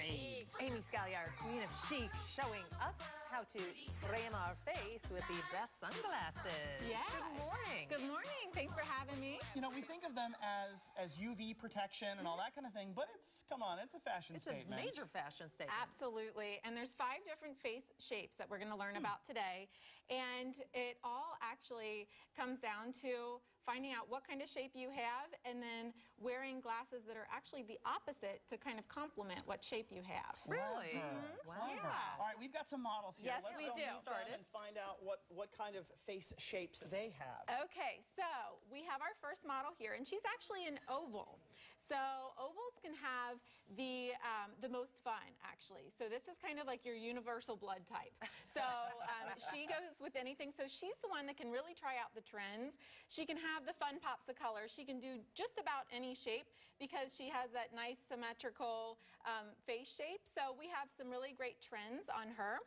shades. Amy Scagliar, Queen of Chic, showing us how to frame our face with the best sunglasses. Yeah. Good morning. Good morning. Thanks for having me. You know, we think of them as as UV protection and all that kind of thing, but it's come on, it's a fashion statement. It's a major fashion statement. Absolutely. And there's five different face shapes that we're going to learn hmm. about today. And it all actually comes down to finding out what kind of shape you have and then wearing glasses that are actually the opposite to kind of complement what shape you have. Really? Clever. Mm-hmm. Wow. Clever. All right, we've got some models here. Yes, Let's we go do. meet them Started. and find out what what kind of face shapes they have. Okay, so we have our first model here, and she's actually an oval. So ovals can have the um, the most fun, actually. So this is kind of like your universal blood type. So um, she goes with anything. So she's the one that can really try out the trends. She can have the fun pops of color. She can do just about any shape because she has that nice symmetrical um, face shape. So we have some really great trends on her.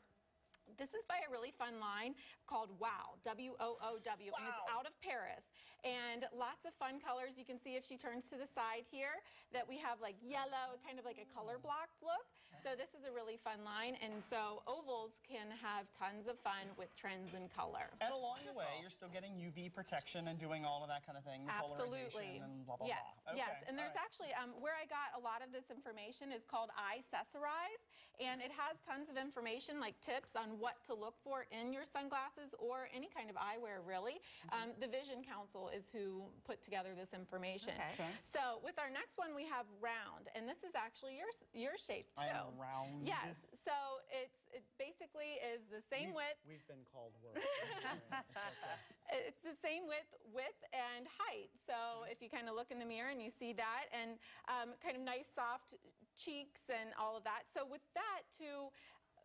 This is by a really fun line called WOW, W-O-O-W, and it's Wow. out of Paris. And lots of fun colors. You can see if she turns to the side here that we have like yellow, kind of like a color block look. So this is a really fun line. And so ovals can have tons of fun with trends and color. And along the way, you're still getting UV protection and doing all of that kind of thing, Absolutely. and blah, blah, yes, blah. yes. And there's all right. actually um, where I got a lot of this information is called Eyecessorize, and it has tons of information like tips on what to look for in your sunglasses or any kind of eyewear, really. Mm-hmm. Um, the Vision Council is who put together this information. Okay. Okay. So with our next one, we have round, and this is actually your your shape too. I am round. Yes. So it's it basically is the same We've, width. we've been called worse. it's okay. It's the same width, width and height. So if you kind of look in the mirror and you see that, and um, kind of nice soft cheeks and all of that. So with that, to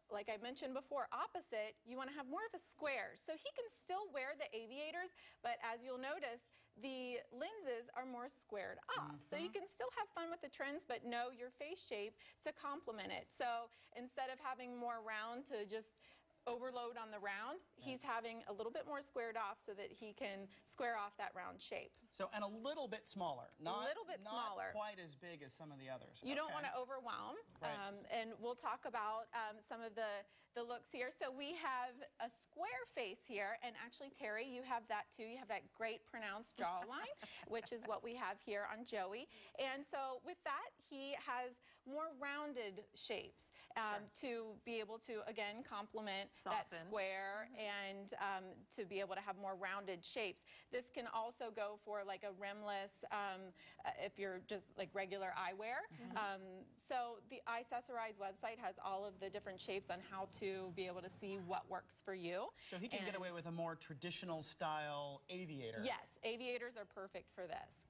like I mentioned before, opposite, you want to have more of a square. So he can still wear the aviators, but as you'll notice, the lenses are more squared off. So you mm-hmm. can still have fun with the trends, but know your face shape to complement it. So instead of having more round to just overload on the round, he's having a little bit more squared off so that he can square off that round shape. So, and a little bit smaller. Not, a little bit not smaller. quite as big as some of the others. You don't want to overwhelm. Right. Um, and we'll talk about um, some of the, the looks here. So we have a square face here. And actually, Terry, you have that too. You have that great pronounced jawline, which is what we have here on Joey. And so with that, he has more rounded shapes um, to be able to, again, complement that Soften. square and um, to be able to have more rounded shapes. This can also go for like a rimless, um, uh, if you're just like regular eyewear. Um, so the Eyecessorize website has all of the different shapes on how to be able to see what works for you. So he can get away with a more traditional style aviator. Yes, aviators are perfect for this.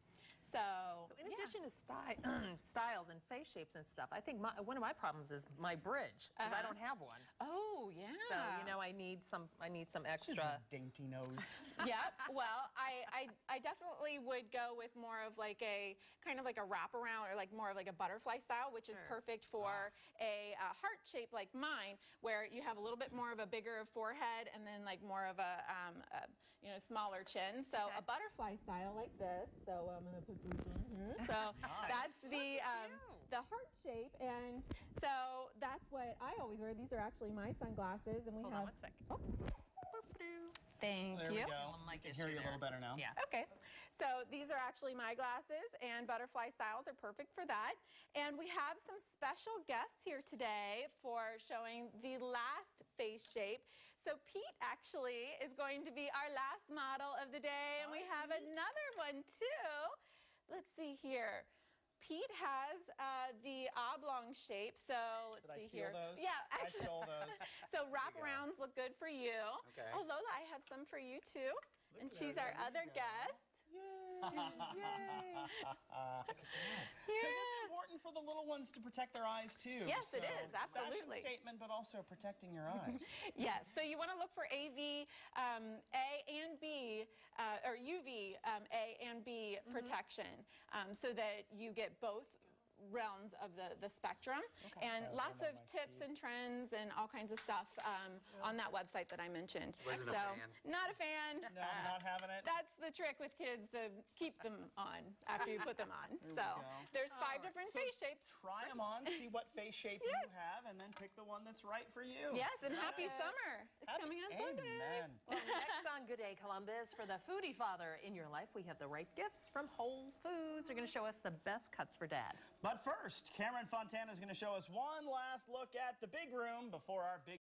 So, So in yeah. addition to sty- styles and face shapes and stuff, I think my, one of my problems is my bridge because I Uh-huh. don't have one. Oh, yeah. So you know, I need some. I need some Just a extra. dainty nose. yeah, Well, I, I I definitely would go with more of like a kind of like a wraparound or like more of like a butterfly style, which is Sure. perfect for a, uh heart shape like mine, where you have a little bit more of a bigger forehead and then like more of a, um, a you know smaller chin. So Okay. a butterfly style like this. So I'm gonna put these in here. So that's the um, cute. the heart shape, and so that's what I always wear. These are actually my sunglasses, and we Hold have. one second. Oh, thank There you. we go. Little mic I can hear issue you a little better now. Yeah. Okay, so these are actually my glasses, and butterfly styles are perfect for that. And we have some special guests here today for showing the last face shape. So Pete actually is going to be our last model of the day, and we have another one too. Let's see here. Pete has uh, the oblong shape, so let's Did I see steal here. those? Yeah, actually. I actually. stole those. So wraparounds look good for you. Okay. Oh, Lola, I have some for you too. and she's our other go. guest. Yay. Yay. Because it's important for the little ones to protect their eyes too. Yes, it So, is, absolutely. Fashion statement, but also protecting your eyes. Yes, so you want to look for AV um, A and B, uh, or UV A and B protection um, so that you get both realms of the, the spectrum and lots of tips and trends and all kinds of stuff um, on that website that I mentioned. Wasn't a so, fan. not a fan. No, not having it. That's the trick with kids to keep them on after you put them on. so there's five different So face shapes. Try them on, see what face shape you have, and then pick the one that's right for you. Yes, and happy summer. It's Happy- coming on Sunday. Amen. Well, next on Good Day Columbus, for the foodie father in your life, we have the right gifts from Whole Foods. They're going to show us the best cuts for dad. But first, Cameron Fontana is going to show us one last look at the big room before our big